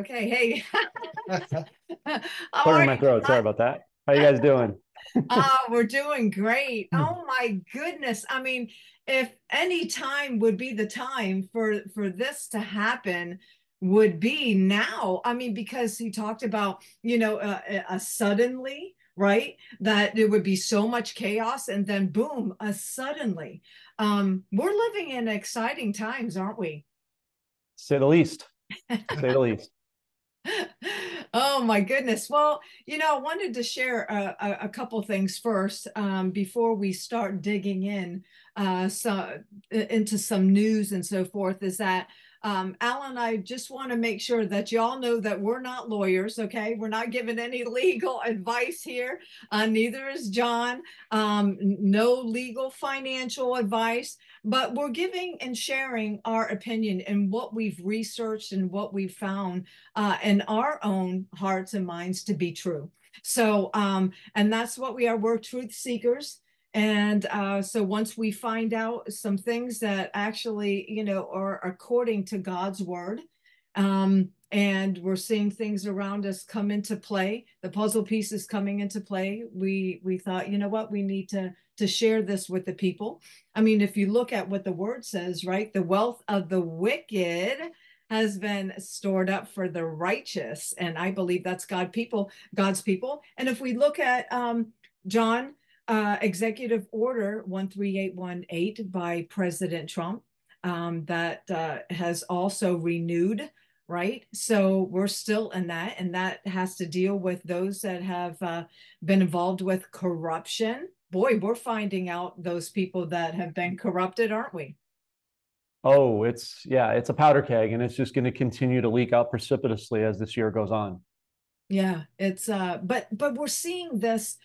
Okay, hey. Clearing my throat. Sorry about that. How you guys doing? uh, we're doing great. Oh my goodness. I mean, if any time would be the time for for this to happen would be now. I mean, because he talked about, you know, a, a suddenly, right? That there would be so much chaos and then boom, a suddenly. Um, we're living in exciting times, aren't we? Say the least. Say the least. Oh my goodness. Well, you know, I wanted to share a, a, couple things first um, before we start digging in uh, so, into some news and so forth. Is that um, Alan, I just want to make sure that y'all know that we're not lawyers, okay? We're not giving any legal advice here. Uh, neither is Jon. Um, no legal financial advice, but we're giving and sharing our opinion and what we've researched and what we've found uh, in our own hearts and minds to be true. So, um, and that's what we are. We're truth seekers. And uh, so once we find out some things that actually, you know, are according to God's word, um, and we're seeing things around us come into play, the puzzle pieces coming into play, we we thought, you know what, we need to to share this with the people. I mean, if you look at what the word says, right, the wealth of the wicked has been stored up for the righteous, and I believe that's God people, God's people. And if we look at um, Jon uh, Executive Order 13818 by President Trump um, that uh, has also renewed, right? So we're still in that, and that has to deal with those that have uh, been involved with corruption. Boy, we're finding out those people that have been corrupted, aren't we? Oh, it's yeah, it's a powder keg, and it's just going to continue to leak out precipitously as this year goes on. Yeah, it's uh, but but we're seeing this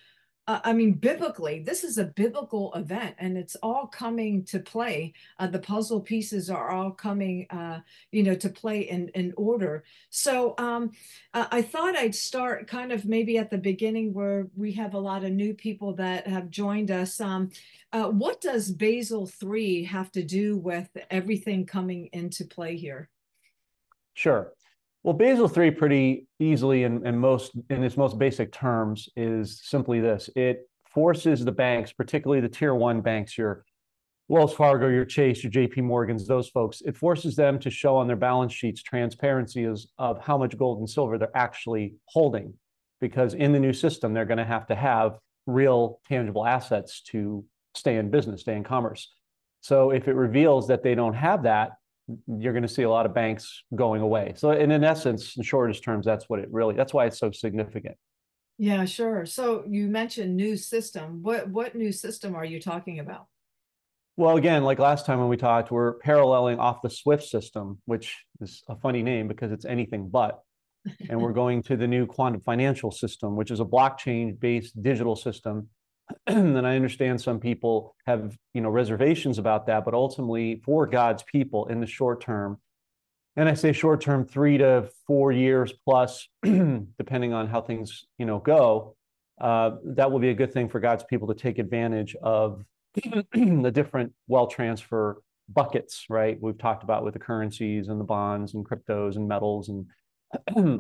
uh, I mean, biblically, this is a biblical event and it's all coming to play. Uh, the puzzle pieces are all coming, uh, you know, to play in, in order. So um, I thought I'd start kind of maybe at the beginning where we have a lot of new people that have joined us. Um, uh, what does Basel III have to do with everything coming into play here? Sure. Well, Basel III pretty easily and, most in its most basic terms is simply this. It forces the banks, particularly the tier one banks, your Wells Fargo, your Chase, your JP Morgans, those folks, it forces them to show on their balance sheets transparency of how much gold and silver they're actually holding. Because in the new system, they're going to have to have real tangible assets to stay in business, stay in commerce. So if it reveals that they don't have that, you're going to see a lot of banks going away. So, in, in essence, in shortest terms, that's what it really. That's why it's so significant. Yeah, sure. So you mentioned new system. What what new system are you talking about? Well, again, like last time when we talked, we're paralleling off the SWIFT system, which is a funny name because it's anything but. and we're going to the new quantum financial system, which is a blockchain based digital system and I understand some people have you know reservations about that, but ultimately for God's people in the short term, and I say short term, three to four years plus, depending on how things you know go, uh, that will be a good thing for God's people to take advantage of the different well transfer buckets, right? We've talked about with the currencies and the bonds and cryptos and metals and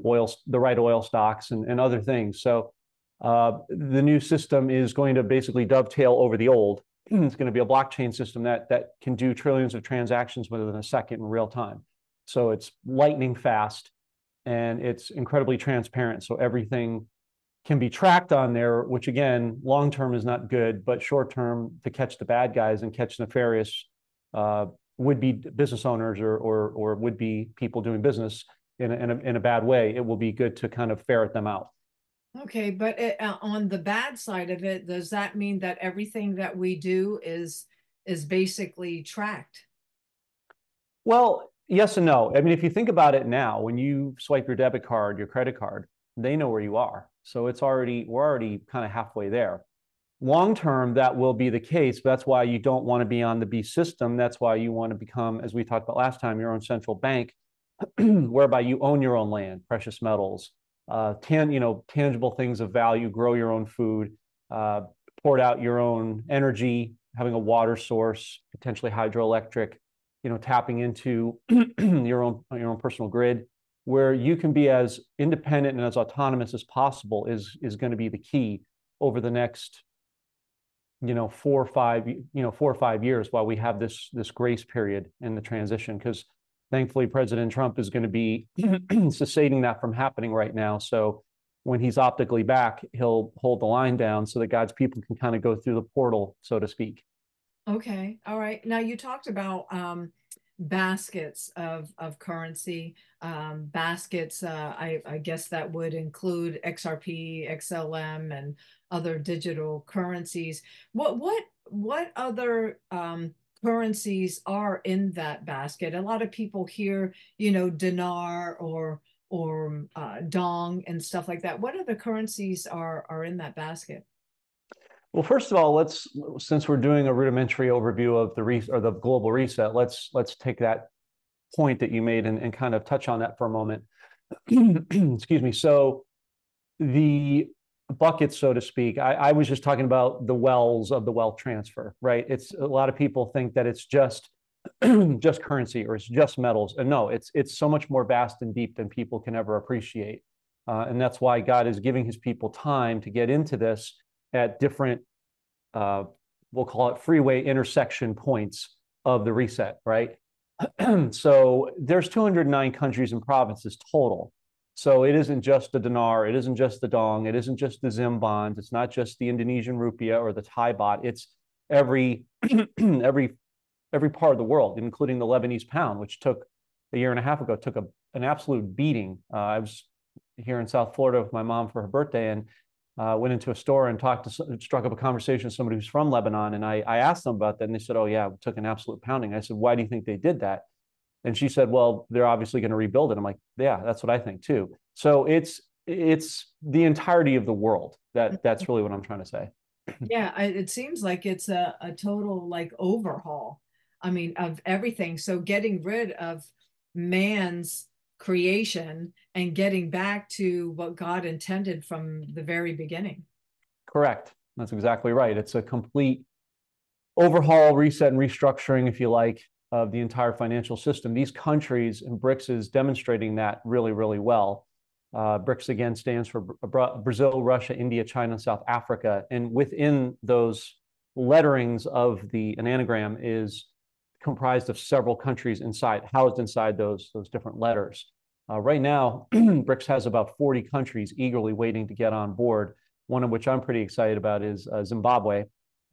oil, the right oil stocks and, and other things. So uh, the new system is going to basically dovetail over the old. it's going to be a blockchain system that that can do trillions of transactions within a second in real time. So it's lightning fast and it's incredibly transparent. So everything can be tracked on there, which again, long term is not good, but short term to catch the bad guys and catch nefarious uh, would be business owners or, or, or would be people doing business in a, in, a, in a bad way, it will be good to kind of ferret them out. Okay, but it, uh, on the bad side of it, does that mean that everything that we do is is basically tracked? Well, yes and no. I mean, if you think about it now, when you swipe your debit card, your credit card, they know where you are. So it's already we're already kind of halfway there. Long term, that will be the case. That's why you don't want to be on the B system. That's why you want to become, as we talked about last time, your own central bank, whereby you own your own land, precious metals, uh, tan, you know, tangible things of value, grow your own food, uh, out your own energy, having a water source, potentially hydroelectric, you know, tapping into your own your own personal grid. where you can be as independent and as autonomous as possible is is going to be the key over the next you know four or five you know four or five years while we have this this grace period in the transition because thankfully president trump is going to be cessating that from happening right now. So when he's optically back he'll hold the line down so that god's people can kind of go through the portal so to speak. Okay all right. Now you talked about um baskets of of currency um, baskets uh, I, I guess that would include xrp xlm and other digital currencies. What what what other um, currencies are in that basket a lot of people hear you know dinar or or uh, dong and stuff like that what other currencies are are in that basket well, first of all, let's since we're doing a rudimentary overview of the re- or the global reset, let's let's take that point that you made and, and kind of touch on that for a moment. Excuse me. So the buckets, so to speak, I, I was just talking about the wells of the wealth transfer, right? It's a lot of people think that it's just just currency or it's just metals, and no, it's it's so much more vast and deep than people can ever appreciate, uh, and that's why God is giving His people time to get into this at different, uh, we'll call it freeway intersection points of the reset, right? so there's 209 countries and provinces total. So it isn't just the dinar, it isn't just the dong, it isn't just the zim bond, it's not just the Indonesian rupiah or the Thai baht. It's every every every part of the world, including the Lebanese pound, which took a year and a half ago took a, an absolute beating. Uh, I was here in South Florida with my mom for her birthday, and uh, went into a store and talked to struck up a conversation with somebody who's from Lebanon, and I, I asked them about that, and they said, "Oh yeah, took an absolute pounding." I said, "Why do you think they did that?" And she said, "Well, they're obviously going to rebuild it." I'm like, "Yeah, that's what I think too." So it's it's the entirety of the world that mm-hmm. that's really what I'm trying to say. yeah, I, it seems like it's a, a total like overhaul. I mean, of everything. So getting rid of man's creation and getting back to what God intended from the very beginning. Correct. That's exactly right. It's a complete overhaul, reset, and restructuring, if you like, of the entire financial system. These countries and BRICS is demonstrating that really, really well. Uh, BRICS again stands for Brazil, Russia, India, China, South Africa. And within those letterings of the an anagram is comprised of several countries inside, housed inside those, those different letters. Uh, right now, BRICS has about 40 countries eagerly waiting to get on board, one of which I'm pretty excited about is uh, Zimbabwe.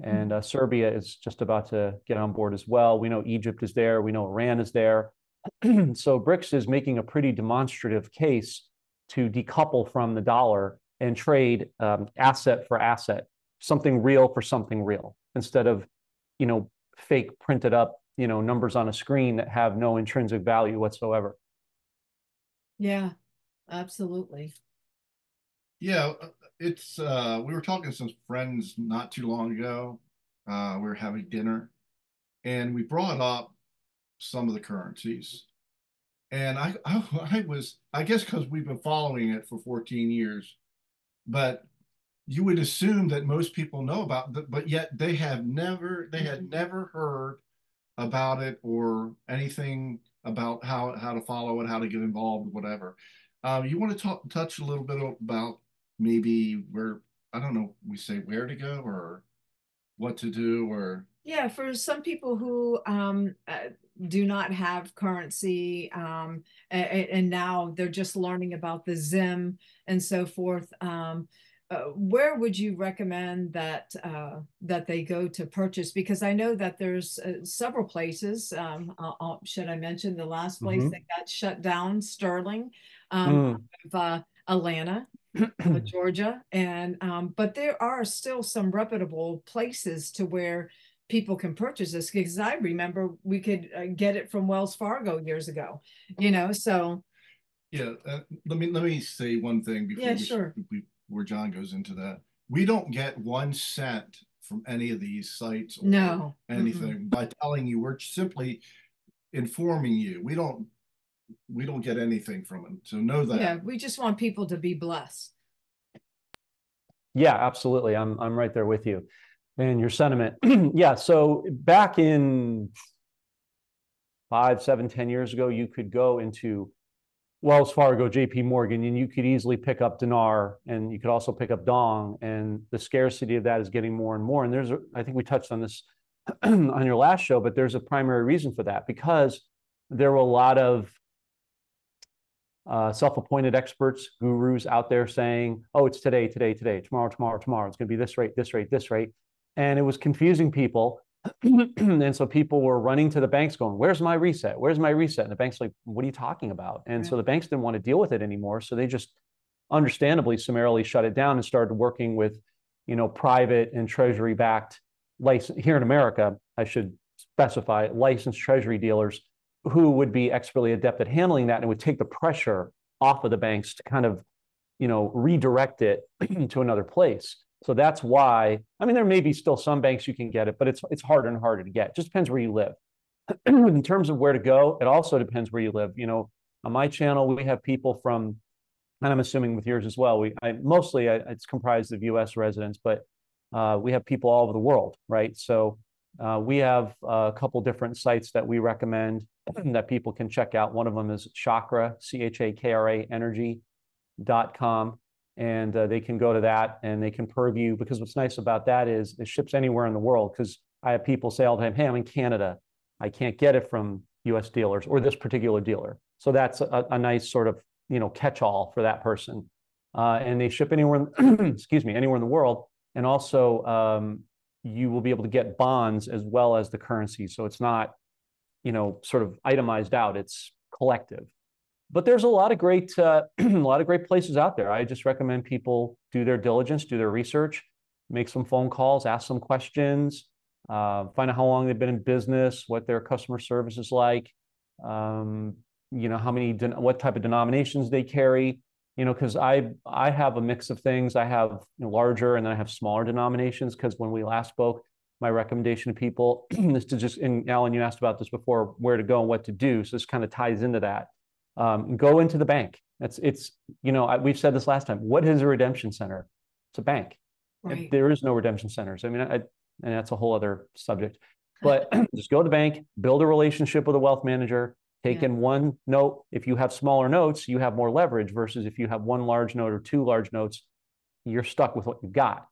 And uh, Serbia is just about to get on board as well. We know Egypt is there. We know Iran is there. so BRICS is making a pretty demonstrative case to decouple from the dollar and trade um, asset for asset, something real for something real, instead of, you know, fake printed up you know numbers on a screen that have no intrinsic value whatsoever yeah absolutely yeah it's uh we were talking to some friends not too long ago uh we were having dinner and we brought up some of the currencies and i i, I was i guess because we've been following it for 14 years but you would assume that most people know about it, but yet they have never they had mm-hmm. never heard about it or anything about how how to follow it, how to get involved, whatever. Uh, you want to talk, touch a little bit about maybe where I don't know, we say where to go or what to do or yeah, for some people who um, uh, do not have currency um, and, and, now they're just learning about the Zim and so forth. Um, uh, where would you recommend that uh, that they go to purchase? Because I know that there's uh, several places. Um, should I mention the last place mm-hmm. that got shut down, Sterling, um, mm. of uh, Atlanta, uh, Georgia, and um, but there are still some reputable places to where people can purchase this. Because I remember we could get it from Wells Fargo years ago, you know. So yeah, let me let me say one thing before yeah, we, sure. we where Jon goes into that. We don't get one cent from any of these sites or no. anything mm-hmm. by telling you. We're simply informing you. We don't we don't get anything from it. So know that. Yeah, we just want people to be blessed. Yeah, absolutely. I'm I'm right there with you. And your sentiment. yeah. So back in five, seven, ten years ago, you could go into Wells Fargo, JP Morgan, and you could easily pick up dinar and you could also pick up dong. And the scarcity of that is getting more and more. And there's, a, I think we touched on this on your last show, but there's a primary reason for that because there were a lot of uh, self-appointed experts, gurus out there saying, "Oh, it's today, today, today, tomorrow, tomorrow, tomorrow. It's going to be this rate, this rate, this rate," and it was confusing people. and so people were running to the banks, going, "Where's my reset? Where's my reset?" And the bank's like, "What are you talking about?" And right. so the banks didn't want to deal with it anymore, so they just understandably summarily shut it down and started working with, you know, private and treasury-backed license here in America. I should specify licensed treasury dealers who would be expertly adept at handling that and would take the pressure off of the banks to kind of, you know, redirect it to another place. So that's why, I mean, there may be still some banks you can get it, but it's it's harder and harder to get. It just depends where you live. In terms of where to go, it also depends where you live. You know, on my channel, we have people from, and I'm assuming with yours as well. We I, mostly I, it's comprised of U.S. residents, but uh, we have people all over the world, right? So uh, we have a couple different sites that we recommend that people can check out. One of them is Chakra, C H A K R A energy.com. And uh, they can go to that and they can purview because what's nice about that is it ships anywhere in the world. Because I have people say all the time, hey, I'm in Canada. I can't get it from US dealers or this particular dealer. So that's a, a nice sort of you know catch-all for that person. Uh, and they ship anywhere, excuse me, anywhere in the world. And also, um, you will be able to get bonds as well as the currency. So it's not you know, sort of itemized out. It's collective. But there's a lot of great, uh, a lot of great places out there. I just recommend people do their diligence, do their research, make some phone calls, ask some questions, uh, find out how long they've been in business, what their customer service is like, um, you know, how many, what type of denominations they carry. You know, because I I have a mix of things. I have you know, larger and then I have smaller denominations. Because when we last spoke, my recommendation to people is to just, and Alan, you asked about this before, where to go and what to do. So this kind of ties into that. Um, go into the bank. That's it's, you know, I, we've said this last time. What is a redemption center? It's a bank. Right. There is no redemption centers. I mean, I, and that's a whole other subject. But just go to the bank, build a relationship with a wealth manager, take yeah. in one note. If you have smaller notes, you have more leverage versus if you have one large note or two large notes, you're stuck with what you've got.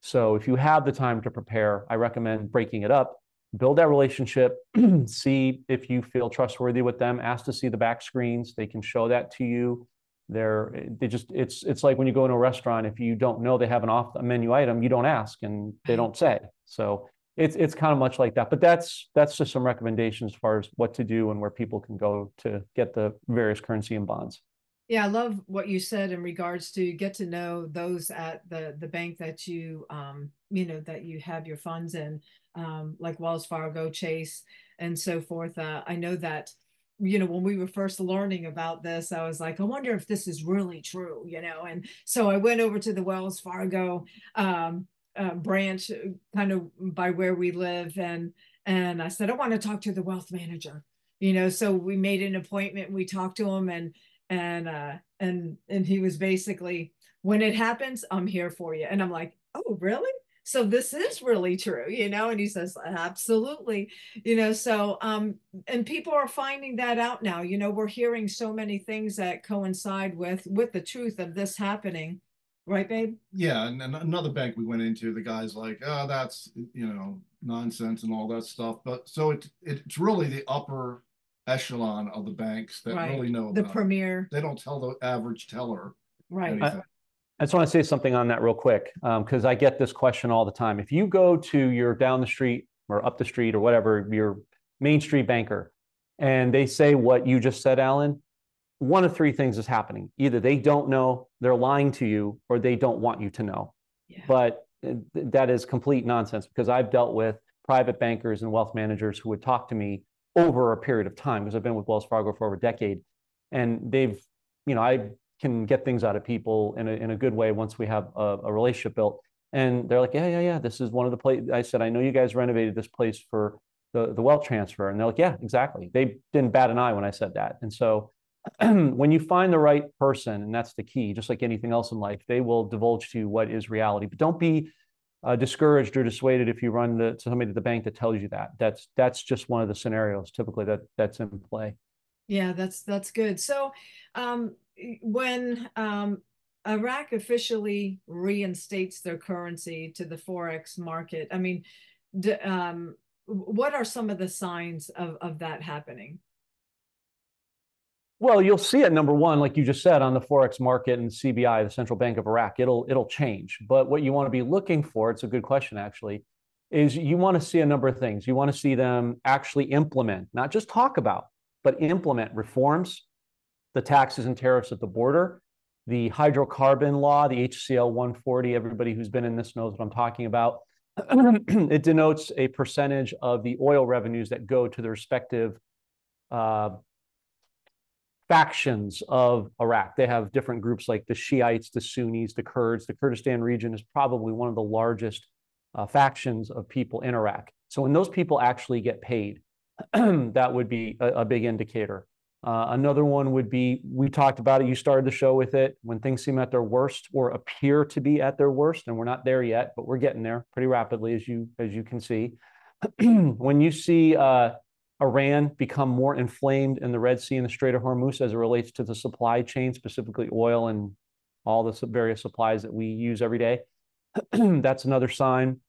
So if you have the time to prepare, I recommend breaking it up, build that relationship, see if you feel trustworthy with them, ask to see the back screens. They can show that to you. They're they just it's it's like when you go into a restaurant, if you don't know they have an off menu item, you don't ask and they don't say. So it's it's kind of much like that. But that's that's just some recommendations as far as what to do and where people can go to get the various currency and bonds. Yeah, I love what you said in regards to get to know those at the the bank that you um you know that you have your funds in, um, like Wells Fargo, Chase, and so forth. Uh, I know that you know when we were first learning about this, I was like, I wonder if this is really true, you know. And so I went over to the Wells Fargo um, uh, branch, uh, kind of by where we live, and and I said I want to talk to the wealth manager, you know. So we made an appointment. We talked to him and and uh and and he was basically when it happens i'm here for you. And i'm like oh really? So this is really true you know? And he says absolutely. You know so um and people are finding that out now. You know we're hearing so many things that coincide with with the truth of this happening right babe yeah and, and another bank we went into the guy's like oh that's you know nonsense and all that stuff but so it, it's really the upper echelon of the banks that right. really know the premier. It. They don't tell the average teller. Right. I, I, just want to say something on that real quick because um, I get this question all the time. If you go to your down the street or up the street or whatever, your Main Street banker, and they say what you just said, Alan, one of three things is happening. Either they don't know, they're lying to you, or they don't want you to know. Yeah. But uh, that is complete nonsense because I've dealt with private bankers and wealth managers who would talk to me over a period of time because I've been with Wells Fargo for over a decade, and they've, you know, I can get things out of people in a in a good way once we have a, a relationship built. And they're like, yeah, yeah, yeah. This is one of the place. I said, I know you guys renovated this place for the the wealth transfer, and they're like, yeah, exactly. They didn't bat an eye when I said that. And so, when you find the right person, and that's the key, just like anything else in life, they will divulge to you what is reality. But don't be uh, discouraged or dissuaded if you run to somebody at the bank that tells you that. That's that's just one of the scenarios typically that that's in play. Yeah, that's that's good. So, um, when um, Iraq officially reinstates their currency to the forex market, I mean, d um, what are some of the signs of of that happening? Well, you'll see it number one, like you just said, on the forex market and CBI, the Central Bank of Iraq. It'll it'll change. But what you want to be looking for, it's a good question actually, is you want to see a number of things. You want to see them actually implement, not just talk about, but implement reforms, the taxes and tariffs at the border, the hydrocarbon law, the HCL 140. Everybody who's been in this knows what I'm talking about. it denotes a percentage of the oil revenues that go to the respective uh, factions of Iraq. They have different groups like the Shiites, the Sunnis, the Kurds. The Kurdistan region is probably one of the largest uh, factions of people in Iraq. So when those people actually get paid, that would be a, a big indicator. Uh, another one would be we talked about it. You started the show with it when things seem at their worst or appear to be at their worst, and we're not there yet, but we're getting there pretty rapidly, as you as you can see. when you see uh, Iran become more inflamed in the Red Sea and the Strait of Hormuz as it relates to the supply chain, specifically oil and all the various supplies that we use every day. That's another sign.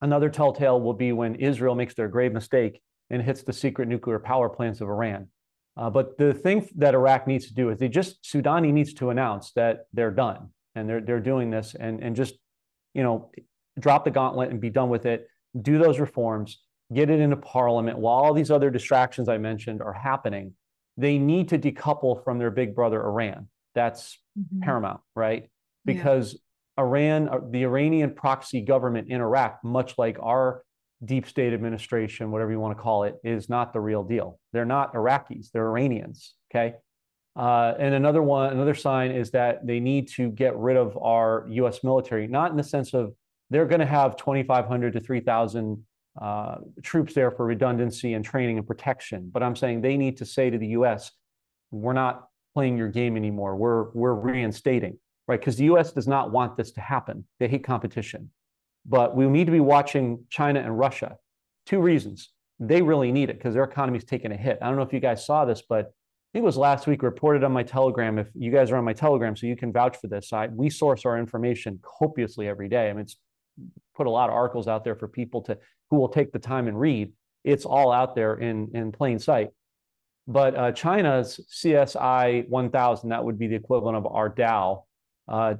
Another telltale will be when Israel makes their grave mistake and hits the secret nuclear power plants of Iran. Uh, but the thing that Iraq needs to do is they just Sudani needs to announce that they're done and they're they're doing this and and just you know drop the gauntlet and be done with it. Do those reforms get it into parliament while all these other distractions I mentioned are happening. They need to decouple from their big brother Iran. That's mm-hmm. paramount, right? Because yeah. Iran, uh, the Iranian proxy government in Iraq, much like our deep state administration, whatever you want to call it, is not the real deal. They're not Iraqis, they're Iranians. Okay. Uh, and another one, another sign is that they need to get rid of our US military, not in the sense of they're going to have 2,500 to 3,000 uh, troops there for redundancy and training and protection. But I'm saying they need to say to the U.S., we're not playing your game anymore. We're we're reinstating, right? Because the U.S. does not want this to happen. They hate competition. But we need to be watching China and Russia. Two reasons. They really need it because their economy is taking a hit. I don't know if you guys saw this, but I think it was last week reported on my Telegram. If you guys are on my Telegram, so you can vouch for this, I, we source our information copiously every day. I mean, it's put a lot of articles out there for people to who will take the time and read. It's all out there in in plain sight. But uh, China's CSI 1000, that would be the equivalent of our Dow, uh,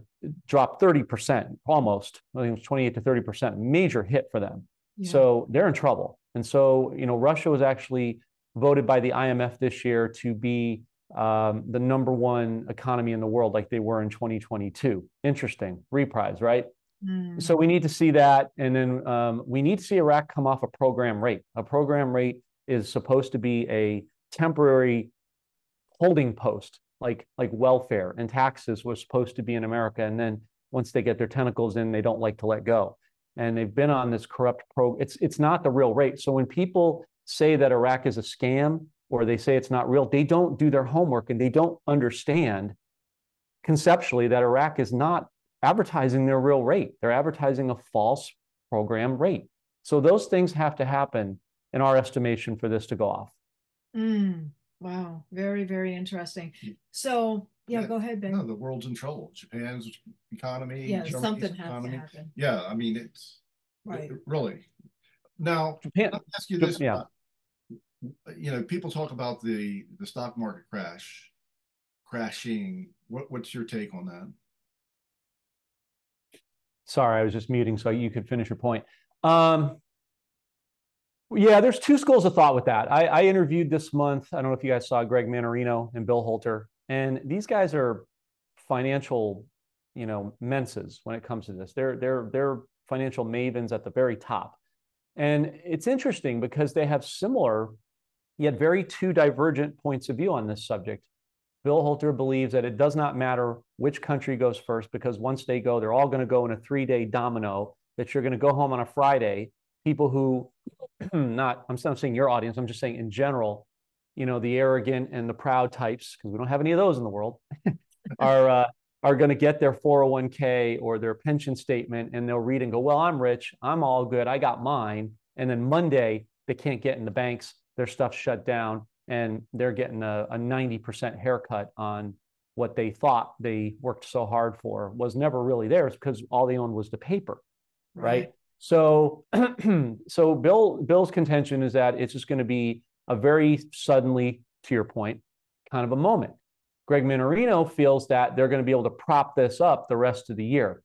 dropped 30%, almost. I think it was 28 to 30%, major hit for them. Yeah. So they're in trouble. And so, you know, Russia was actually voted by the IMF this year to be um, the number one economy in the world, like they were in 2022. Interesting reprise, right? Mm. So we need to see that. And then um, we need to see Iraq come off a program rate. A program rate is supposed to be a temporary holding post, like, like welfare and taxes was supposed to be in America. And then once they get their tentacles in, they don't like to let go. And they've been on this corrupt program. It's it's not the real rate. So when people say that Iraq is a scam or they say it's not real, they don't do their homework and they don't understand conceptually that Iraq is not advertising their real rate. They're advertising a false program rate. So those things have to happen in our estimation for this to go off. Mm, wow, very very interesting. So yeah, yeah, go ahead, Ben. No, the world's in trouble. Japan's economy, yeah, Germany's something economy. has to happen. Yeah, I mean it's right. It, really. Now, Japan, let me ask you this. Yeah. You know, people talk about the the stock market crash, crashing. What, what's your take on that? Sorry, I was just muting so you could finish your point. Um, yeah, there's two schools of thought with that. I, I, interviewed this month. I don't know if you guys saw Greg Mannarino and Bill Holter, and these guys are financial, you know, menses when it comes to this. They're they're they're financial mavens at the very top, and it's interesting because they have similar, yet very two divergent points of view on this subject. Bill Holter believes that it does not matter which country goes first because once they go, they're all going to go in a three day domino that you're going to go home on a Friday. People who, not, I'm not saying your audience, I'm just saying in general, you know, the arrogant and the proud types, because we don't have any of those in the world, are, uh, are going to get their 401k or their pension statement and they'll read and go, Well, I'm rich. I'm all good. I got mine. And then Monday, they can't get in the banks. Their stuff's shut down and they're getting a, a 90% haircut on what they thought they worked so hard for was never really theirs because all they owned was the paper, right? right? So, so Bill Bill's contention is that it's just going to be a very suddenly, to your point, kind of a moment. Greg Mannarino feels that they're going to be able to prop this up the rest of the year.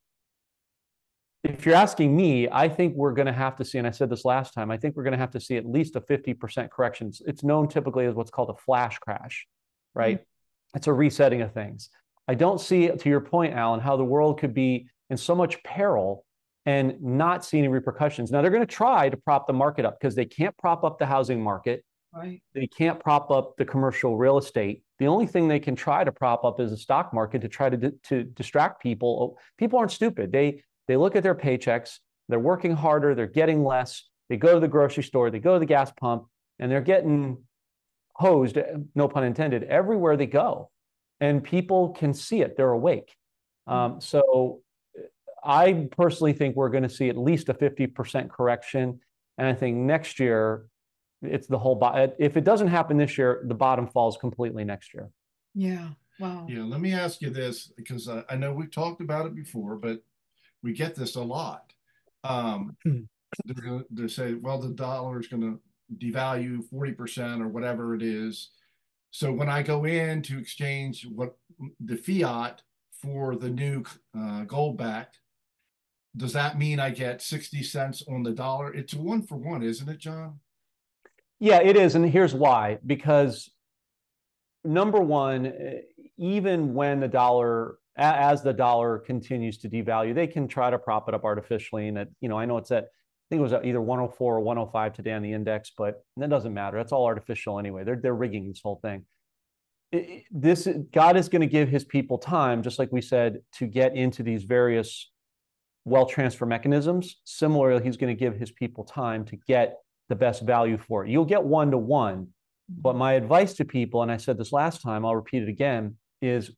If you're asking me, I think we're going to have to see, and I said this last time, I think we're going to have to see at least a 50% correction. It's known typically as what's called a flash crash, right? Mm-hmm. It's a resetting of things. I don't see, to your point, Alan, how the world could be in so much peril and not see any repercussions. Now, they're going to try to prop the market up because they can't prop up the housing market. Right. They can't prop up the commercial real estate. The only thing they can try to prop up is the stock market to try to, to distract people. People aren't stupid. They they look at their paychecks, they're working harder, they're getting less. They go to the grocery store, they go to the gas pump, and they're getting hosed, no pun intended, everywhere they go. And people can see it, they're awake. Um, so I personally think we're going to see at least a 50% correction. And I think next year, it's the whole, bo- if it doesn't happen this year, the bottom falls completely next year. Yeah. Wow. Yeah. Let me ask you this because I, I know we've talked about it before, but we get this a lot. Um, hmm. they're going to say, well, the dollar is going to devalue 40% or whatever it is. So when I go in to exchange what the fiat for the new uh, gold back, does that mean I get 60 cents on the dollar? It's one for one, isn't it, Jon? Yeah, it is. And here's why because number one, even when the dollar, as the dollar continues to devalue, they can try to prop it up artificially. And that, you know, I know it's at, I think it was either 104 or 105 today on the index, but that doesn't matter. That's all artificial anyway. They're, they're rigging this whole thing. this God is going to give his people time, just like we said, to get into these various wealth transfer mechanisms. Similarly, he's going to give his people time to get the best value for it. You'll get one to one. But mm-hmm. my advice to people, and I said this last time, I'll repeat it again, is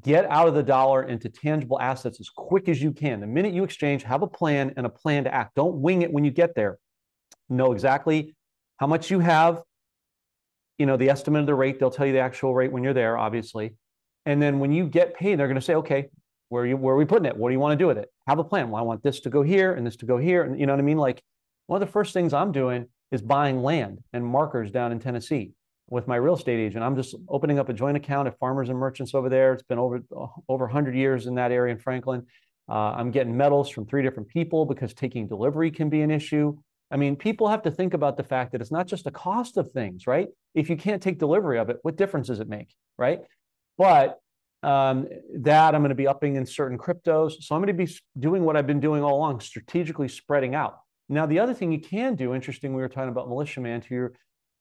get out of the dollar into tangible assets as quick as you can. The minute you exchange, have a plan and a plan to act. Don't wing it when you get there. Know exactly how much you have, you know, the estimate of the rate. They'll tell you the actual rate when you're there, obviously. And then when you get paid, they're going to say, okay, where are you where are we putting it? What do you want to do with it? Have a plan. Well, I want this to go here and this to go here. And you know what I mean? Like one of the first things I'm doing is buying land and markers down in Tennessee with my real estate agent. I'm just opening up a joint account at Farmers and Merchants over there. It's been over over 100 years in that area in Franklin. Uh, I'm getting metals from three different people because taking delivery can be an issue. I mean, people have to think about the fact that it's not just a cost of things, right? If you can't take delivery of it, what difference does it make, right? But um, that I'm going to be upping in certain cryptos. So I'm going to be doing what I've been doing all along, strategically spreading out. Now, the other thing you can do, interesting, we were talking about militiaman to your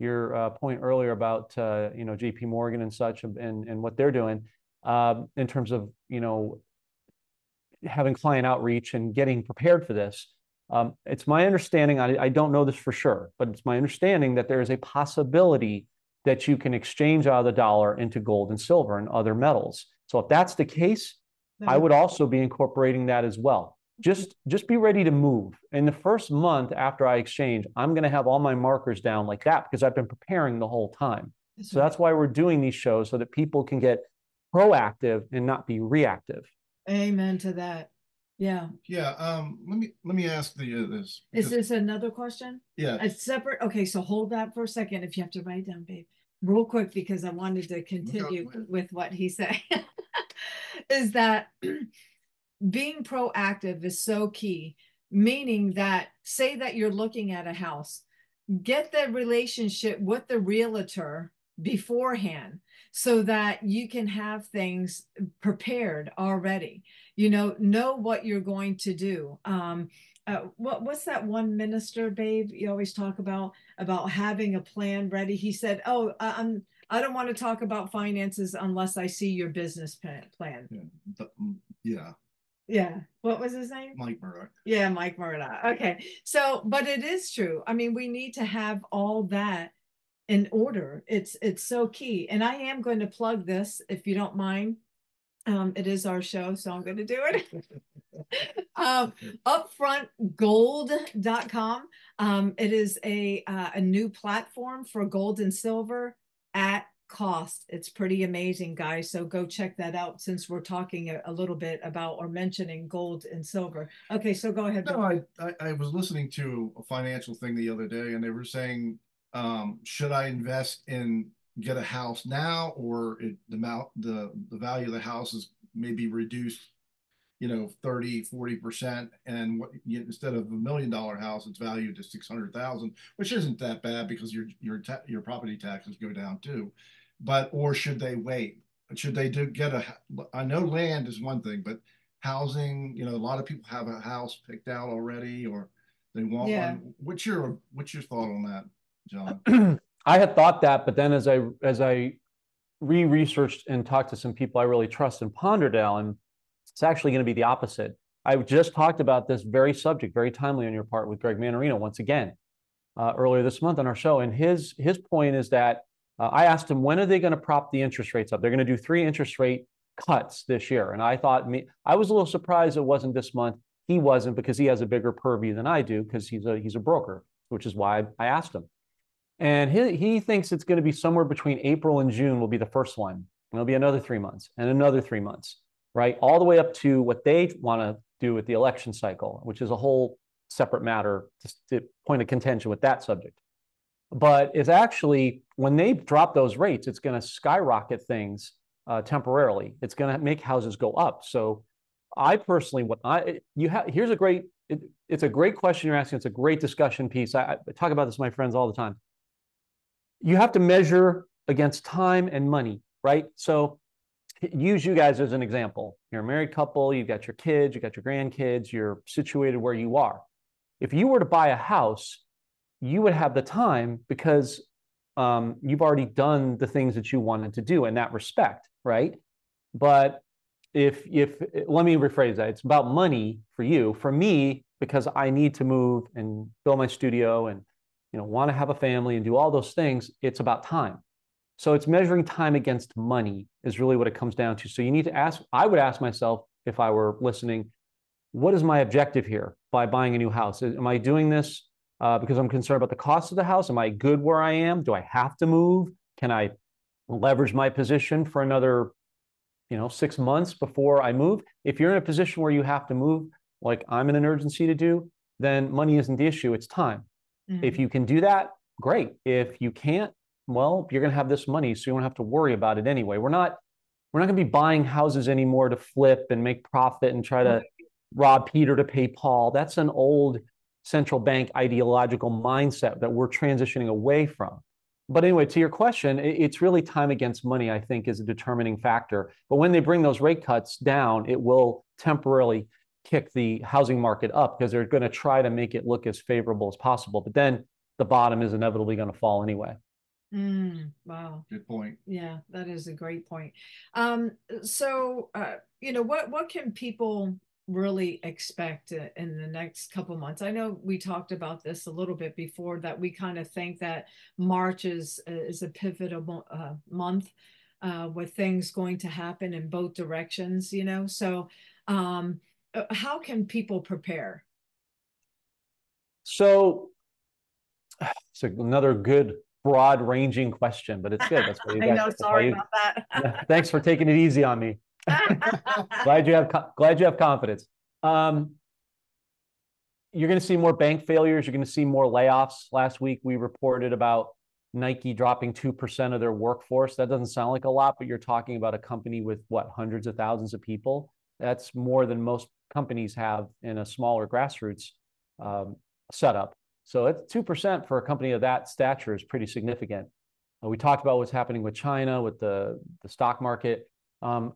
your uh, point earlier about uh, you know J.P. Morgan and such, and and what they're doing uh, in terms of you know having client outreach and getting prepared for this. Um, it's my understanding, I, I don't know this for sure, but it's my understanding that there is a possibility that you can exchange out of the dollar into gold and silver and other metals. So if that's the case, I would also be incorporating that as well. Just just be ready to move. In the first month after I exchange, I'm going to have all my markers down like that because I've been preparing the whole time. So that's why we're doing these shows so that people can get proactive and not be reactive. Amen to that. Yeah. Yeah. Um. Let me let me ask the uh, this. Is this another question? Yeah. A separate. Okay. So hold that for a second. If you have to write down, babe, real quick because I wanted to continue with what he said. is that being proactive is so key. Meaning that say that you're looking at a house, get the relationship with the realtor beforehand so that you can have things prepared already you know know what you're going to do um uh, what what's that one minister babe you always talk about about having a plan ready he said oh i'm i don't want to talk about finances unless i see your business plan yeah, mm, yeah. Yeah. What was his name? Mike Murdock. Yeah, Mike Murdock. Okay. So, but it is true. I mean, we need to have all that in order. It's it's so key. And I am going to plug this if you don't mind. Um, it is our show, so I'm going to do it. um, upfrontgold.com. Um, it is a uh, a new platform for gold and silver. at cost. It's pretty amazing, guys. So go check that out since we're talking a, a little bit about or mentioning gold and silver. Okay, so go ahead. No, I, I, I was listening to a financial thing the other day, and they were saying, um, should I invest in get a house now, or it, the amount the the value of the house is maybe reduced, you know, 30, 40 percent, and what you, instead of a million dollar house, it's valued to six hundred thousand, which isn't that bad because your your your property taxes go down too but or should they wait? Should they do get a? I know land is one thing, but housing. You know, a lot of people have a house picked out already, or they want yeah. one. What's your What's your thought on that, Jon? I had thought that, but then as I as I re-researched and talked to some people I really trust and pondered, Alan, it's actually going to be the opposite. I just talked about this very subject, very timely on your part, with Greg Mannarino once again uh, earlier this month on our show, and his his point is that uh, I asked him, when are they going to prop the interest rates up? They're going to do three interest rate cuts this year. And I thought, me, I was a little surprised it wasn't this month. He wasn't because he has a bigger purview than I do because he's a, he's a broker, which is why I asked him. And he, he thinks it's going to be somewhere between April and June will be the first one. And it'll be another three months and another three months, right? All the way up to what they want to do with the election cycle, which is a whole separate matter, just to point of contention with that subject but it's actually when they drop those rates, it's going to skyrocket things uh, temporarily. It's going to make houses go up. So I personally, what I you have here's a great it, it's a great question you're asking. It's a great discussion piece. I, I talk about this with my friends all the time. You have to measure against time and money, right? So use you guys as an example. You're a married couple, you've got your kids, you've got your grandkids, you're situated where you are. If you were to buy a house you would have the time because um, you've already done the things that you wanted to do in that respect, right? But if if let me rephrase that, it's about money for you. For me, because I need to move and build my studio and you know want to have a family and do all those things, it's about time. So it's measuring time against money is really what it comes down to. So you need to ask. I would ask myself if I were listening, what is my objective here by buying a new house? Am I doing this uh, because I'm concerned about the cost of the house. Am I good where I am? Do I have to move? Can I leverage my position for another, you know, six months before I move? If you're in a position where you have to move, like I'm in an urgency to do, then money isn't the issue. It's time. Mm-hmm. If you can do that, great. If you can't, well, you're going to have this money, so you don't have to worry about it anyway. We're not we're not going to be buying houses anymore to flip and make profit and try to rob Peter to pay Paul. That's an old central bank ideological mindset that we're transitioning away from. But anyway, to your question, it's really time against money, I think, is a determining factor. But when they bring those rate cuts down, it will temporarily kick the housing market up because they're going to try to make it look as favorable as possible. But then the bottom is inevitably going to fall anyway. Mm, wow. Good point. Yeah, that is a great point. Um, so, uh, you know, what what can people really expect in the next couple months. I know we talked about this a little bit before that we kind of think that march is is a pivotal uh, month uh, with things going to happen in both directions you know? So um uh, how can people prepare? So it's another good broad ranging question but it's good. That's what you i know. Sorry you, about that. Thanks for taking it easy on me glad you have glad you have confidence. Um, you're going to see more bank failures. You're going to see more layoffs. Last week we reported about Nike dropping two percent of their workforce. That doesn't sound like a lot, but you're talking about a company with what hundreds of thousands of people. That's more than most companies have in a smaller grassroots um, setup. So it's two percent for a company of that stature is pretty significant. Uh, we talked about what's happening with China with the the stock market. Um,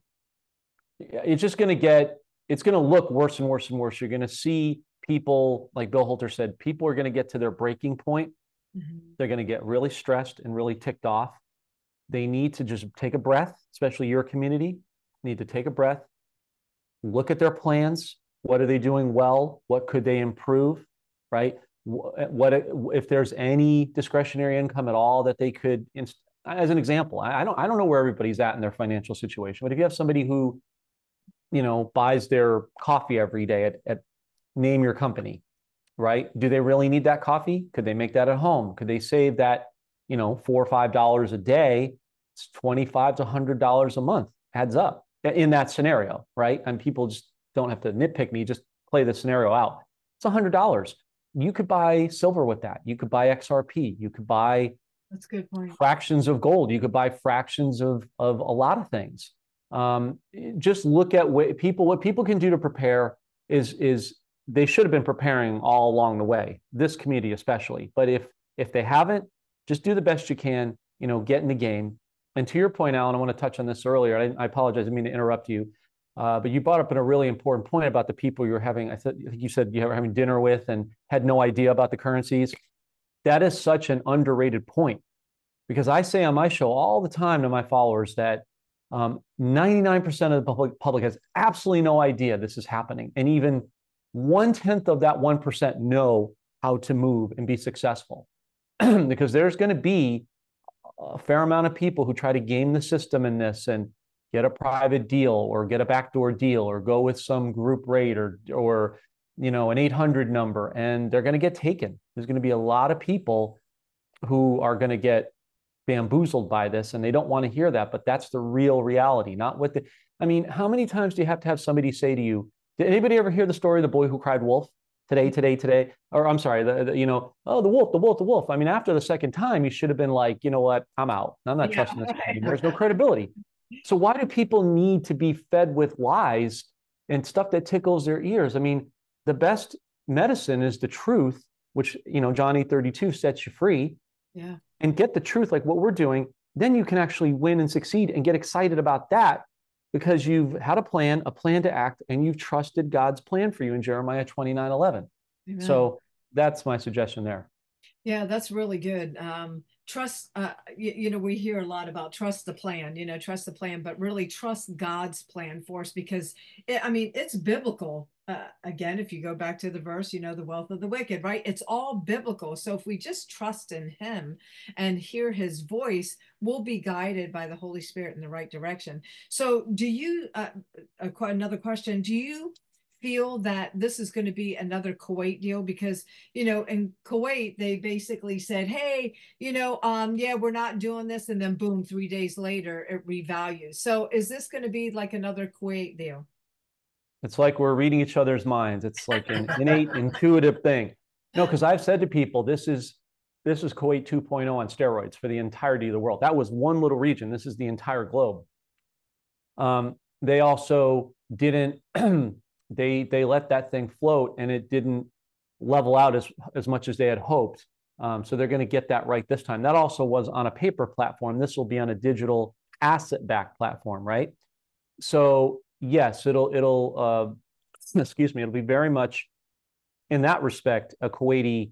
it's just going to get it's going to look worse and worse and worse. You're going to see people like bill holter said people are going to get to their breaking point. Mm-hmm. they're going to get really stressed and really ticked off. They need to just take a breath especially your community need to take a breath look at their plans. What are they doing well? What could they improve right? What if there's any discretionary income at all that they could as an example i don't i don't know where everybody's at in their financial situation but if you have somebody who you know, buys their coffee every day at, at name your company, right? Do they really need that coffee? Could they make that at home? Could they save that you know, four or five dollars a day, it's 25 to hundred dollars a month adds up in that scenario, right? And people just don't have to nitpick me, just play the scenario out. It's a hundred dollars. You could buy silver with that. You could buy XRP. You could buy that's good point. Fractions of gold. You could buy fractions of of a lot of things. Um, just look at what people what people can do to prepare is is they should have been preparing all along the way. This community especially, but if if they haven't, just do the best you can. You know, get in the game. And to your point, Alan, I want to touch on this earlier. I, I apologize. I didn't mean to interrupt you. Uh, but you brought up a really important point about the people you're having. I think you said you were having dinner with and had no idea about the currencies. That is such an underrated point because I say on my show all the time to my followers that um, 99% of the public, public has absolutely no idea this is happening. And even one tenth of that 1% know how to move and be successful. because there's going to be a fair amount of people who try to game the system in this and get a private deal or get a backdoor deal or go with some group rate or, or you know, an 800 number and they're going to get taken. There's going to be a lot of people who are going to get bamboozled by this and they don't want to hear that but that's the real reality not what the i mean how many times do you have to have somebody say to you did anybody ever hear the story of the boy who cried wolf? Today today today or i'm sorry the, the, you know oh the wolf the wolf the wolf. I mean after the second time you should have been like you know what? I'm out. I'm not yeah. trusting this anymore. There's no credibility. So why do people need to be fed with lies and stuff that tickles their ears? I mean the best medicine is the truth which you know john 832 sets you free yeah and get the truth like what we're doing, then you can actually win and succeed and get excited about that because you've had a plan, a plan to act, and you've trusted God's plan for you in Jeremiah 29 11. Amen. So that's my suggestion there. Yeah, that's really good. Um, trust, uh, you, you, know, we hear a lot about trust the plan, you know, trust the plan, but really trust God's plan for us because, it, I mean, it's biblical uh, again, if you go back to the verse, you know, the wealth of the wicked, right? It's all biblical. So if we just trust in him and hear his voice, we'll be guided by the Holy Spirit in the right direction. So, do you, uh, another question, do you feel that this is going to be another Kuwait deal because you know in Kuwait they basically said hey you know um yeah we're not doing this and then boom 3 days later it revalues so is this going to be like another Kuwait deal it's like we're reading each other's minds. It's like an innate, intuitive thing. No, because I've said to people, this is this is Kuwait 2.0 on steroids for the entirety of the world. That was one little region. This is the entire globe. Um, they also didn't. they they let that thing float, and it didn't level out as as much as they had hoped. Um, so they're going to get that right this time. That also was on a paper platform. This will be on a digital asset-backed platform, right? So yes, it'll it'll uh, excuse me, it'll be very much in that respect a Kuwaiti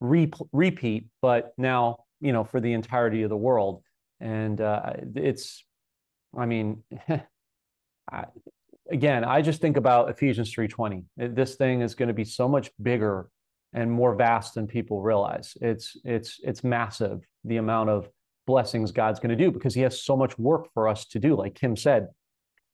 re- repeat, but now you know for the entirety of the world, and uh, it's, I mean, I, again, I just think about Ephesians three twenty. This thing is going to be so much bigger and more vast than people realize. It's it's it's massive the amount of blessings God's going to do because He has so much work for us to do. Like Kim said,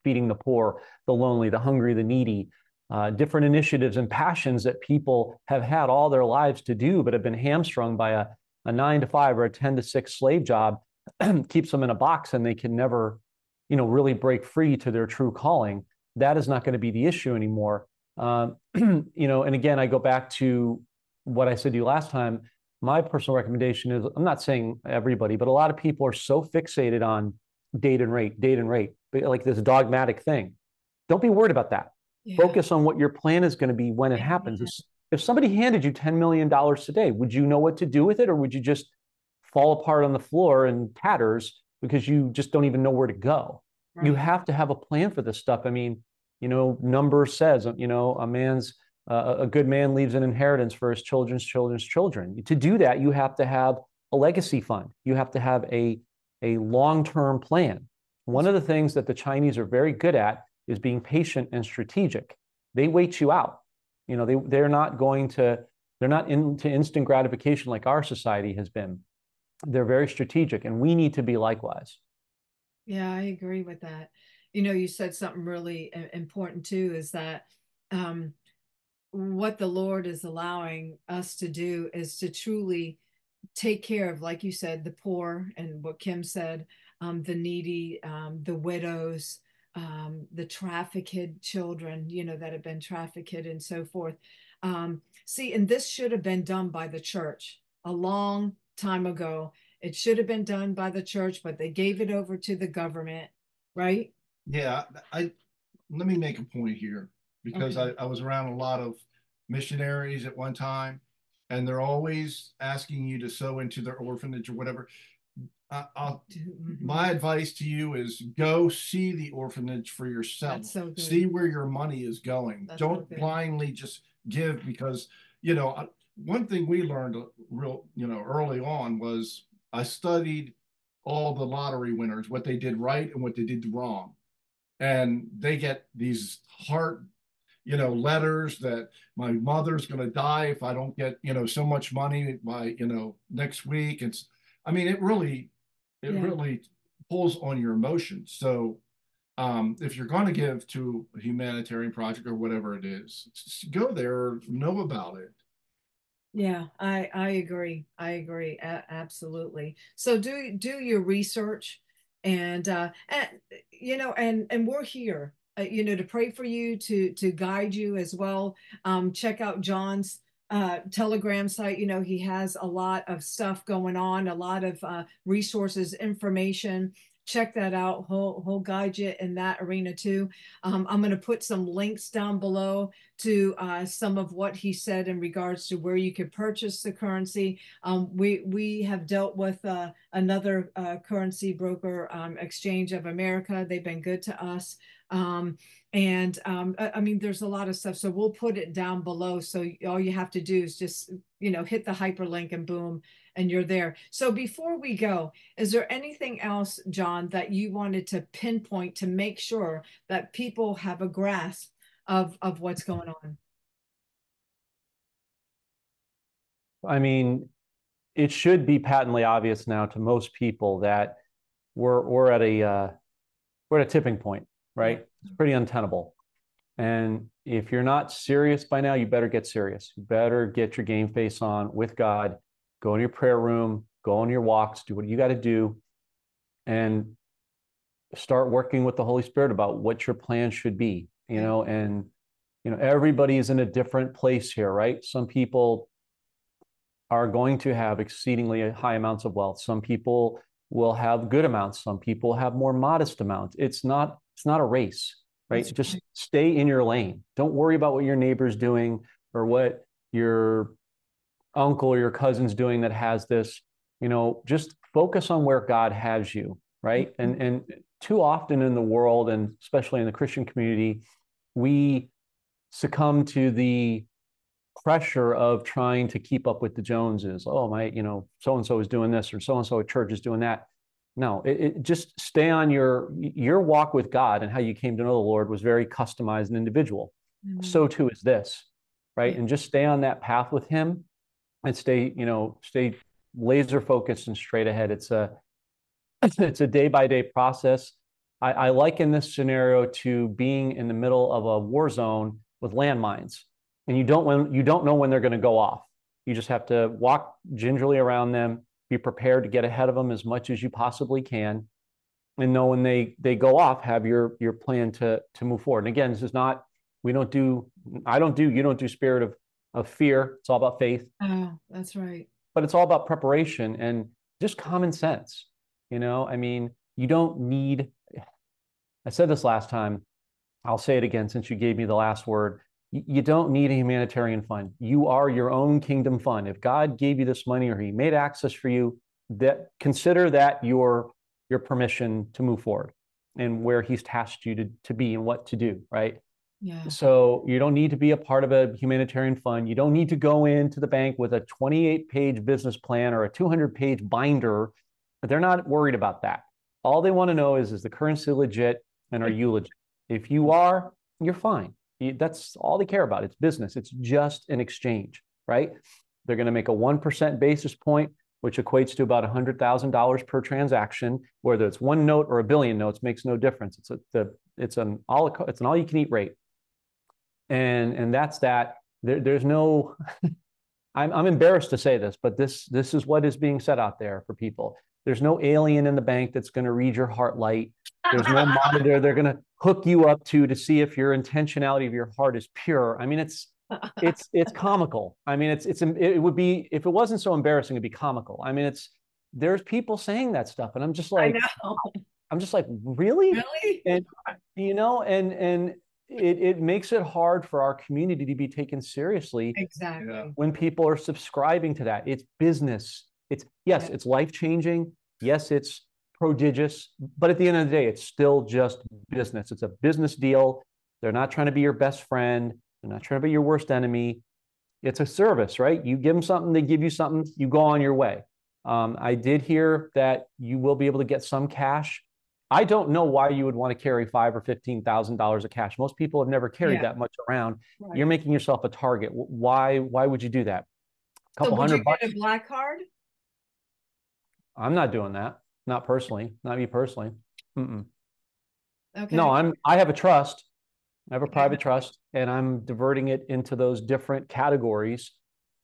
feeding the poor, the lonely, the hungry, the needy, uh, different initiatives and passions that people have had all their lives to do, but have been hamstrung by a, a nine to five or a 10 to six slave job, keeps them in a box and they can never, you know, really break free to their true calling. That is not going to be the issue anymore. Um, you know, and again, I go back to what I said to you last time. My personal recommendation is I'm not saying everybody, but a lot of people are so fixated on date and rate, date and rate, like this dogmatic thing. Don't be worried about that. Yeah. Focus on what your plan is going to be when it happens. Yeah. If somebody handed you $10 million today, would you know what to do with it? Or would you just fall apart on the floor in tatters because you just don't even know where to go? Right. You have to have a plan for this stuff. I mean, you know, number says, you know, a man's uh, a good man leaves an inheritance for his children's children's children. To do that, you have to have a legacy fund. You have to have a a long-term plan. One of the things that the Chinese are very good at is being patient and strategic. They wait you out. You know, they they're not going to they're not into instant gratification like our society has been. They're very strategic, and we need to be likewise. Yeah, I agree with that. You know, you said something really important too is that um, what the Lord is allowing us to do is to truly take care of, like you said, the poor and what Kim said, um, the needy, um, the widows, um, the trafficked children, you know, that have been trafficked and so forth. Um, see, and this should have been done by the church a long time ago. It should have been done by the church, but they gave it over to the government, right? Yeah, I let me make a point here because okay. I, I was around a lot of missionaries at one time, and they're always asking you to sow into their orphanage or whatever. I, mm-hmm. my advice to you is go see the orphanage for yourself. So see where your money is going. That's Don't so blindly just give because you know one thing we learned real you know early on was I studied all the lottery winners, what they did right and what they did wrong, and they get these heart you know letters that my mother's going to die if I don't get you know so much money by you know next week. It's I mean it really it yeah. really pulls on your emotions. So um, if you're going to give to a humanitarian project or whatever it is, go there, know about it. Yeah, I I agree. I agree a- absolutely. So do do your research, and uh, and you know, and and we're here, uh, you know, to pray for you, to to guide you as well. Um, check out Jon's uh, Telegram site. You know, he has a lot of stuff going on, a lot of uh, resources, information check that out. He'll, he'll guide you in that arena too. Um, I'm going to put some links down below to uh, some of what he said in regards to where you could purchase the currency. Um, we we have dealt with uh, another uh, currency broker, um, Exchange of America. They've been good to us. Um, and um, I, I, mean, there's a lot of stuff. So we'll put it down below. So all you have to do is just, you know, hit the hyperlink and boom, and you're there. So before we go, is there anything else, Jon, that you wanted to pinpoint to make sure that people have a grasp of, of what's going on? I mean, it should be patently obvious now to most people that we're we're at a uh, we're at a tipping point right? It's pretty untenable. And if you're not serious by now, you better get serious. You better get your game face on with God. Go in your prayer room, go on your walks, do what you got to do, and start working with the Holy Spirit about what your plan should be. You know, and you know everybody is in a different place here, right? Some people are going to have exceedingly high amounts of wealth. Some people will have good amounts. Some people have more modest amounts. It's not it's not a race, right? That's Just right. stay in your lane. Don't worry about what your neighbor's doing or what your uncle or your cousin's doing that has this. You know, just focus on where God has you, right? Mm-hmm. And and too often in the world, and especially in the Christian community, we succumb to the pressure of trying to keep up with the Joneses. Oh, my, you know, so and so is doing this, or so and so at church is doing that. No, it, it, just stay on your your walk with God and how you came to know the Lord was very customized and individual. Mm-hmm. So too is this, right? And just stay on that path with Him, and stay, you know, stay laser focused and straight ahead. It's a it's a day by day process. I, I liken this scenario to being in the middle of a war zone with landmines, and you don't when you don't know when they're going to go off. You just have to walk gingerly around them be prepared to get ahead of them as much as you possibly can. And know when they they go off have your your plan to to move forward. And again this is not we don't do i don't do you don't do spirit of of fear. It's all about faith. Oh that's right. But it's all about preparation and just common sense you know? I mean you don't need i said this last time i'll say it again since you gave me the last word you don't need a humanitarian fund. You are your own kingdom fund. If God gave you this money or he made access for you, that consider that your your permission to move forward and where he's tasked you to, to be and what to do, right? Yeah. So you don't need to be a part of a humanitarian fund. You don't need to go into the bank with a 28 page business plan or a 200 page binder. But they're not worried about that. All they want to know is is the currency legit and are you legit? If you are, you're fine. That's all they care about. It's business. It's just an exchange, right? They're going to make a 1% basis point, which equates to about $100,000 per transaction. Whether it's one note or a billion notes makes no difference. It's a, the, it's an all, it's an all you can eat rate. And, and that's that. There, there's no, I'm, I'm embarrassed to say this, but this this is what is being said out there for people. There's no alien in the bank that's going to read your heart light. There's no monitor they're going to hook you up to to see if your intentionality of your heart is pure. I mean, it's it's it's comical. I mean, it's it's it would be if it wasn't so embarrassing, it'd be comical. I mean, it's there's people saying that stuff, and I'm just like, I'm just like, really, really, and you know, and and it, it makes it hard for our community to be taken seriously exactly when people are subscribing to that. It's business. It's yes, Yeah. it's life changing. Yes, it's prodigious. But at the end of the day, it's still just business. It's a business deal. They're not trying to be your best friend. They're not trying to be your worst enemy. It's a service, right? You give them something, they give you something, you go on your way. Um, I did hear that you will be able to get some cash. I don't know why you would want to carry five or fifteen thousand dollars of cash. Most people have never carried Yeah. that much around. Right. You're making yourself a target. Why? Why would you do that? A so couple would you hundred bucks. get a black card I'm not doing that. Not personally. Not me personally. Mm-mm. okay No, I'm. I have a trust. I have a private trust, and I'm diverting it into those different categories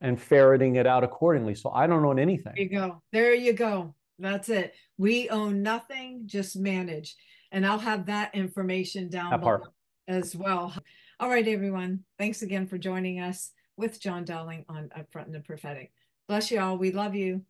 and ferreting it out accordingly. So I don't own anything. There you go. There you go. That's it. We own nothing, just manage. And I'll have that information down That below as well. All right, everyone. Thanks again for joining us with Jon Dowling on Upfront in the Prophetic. Bless you all. We love you.